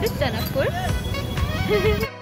This is Janakpur.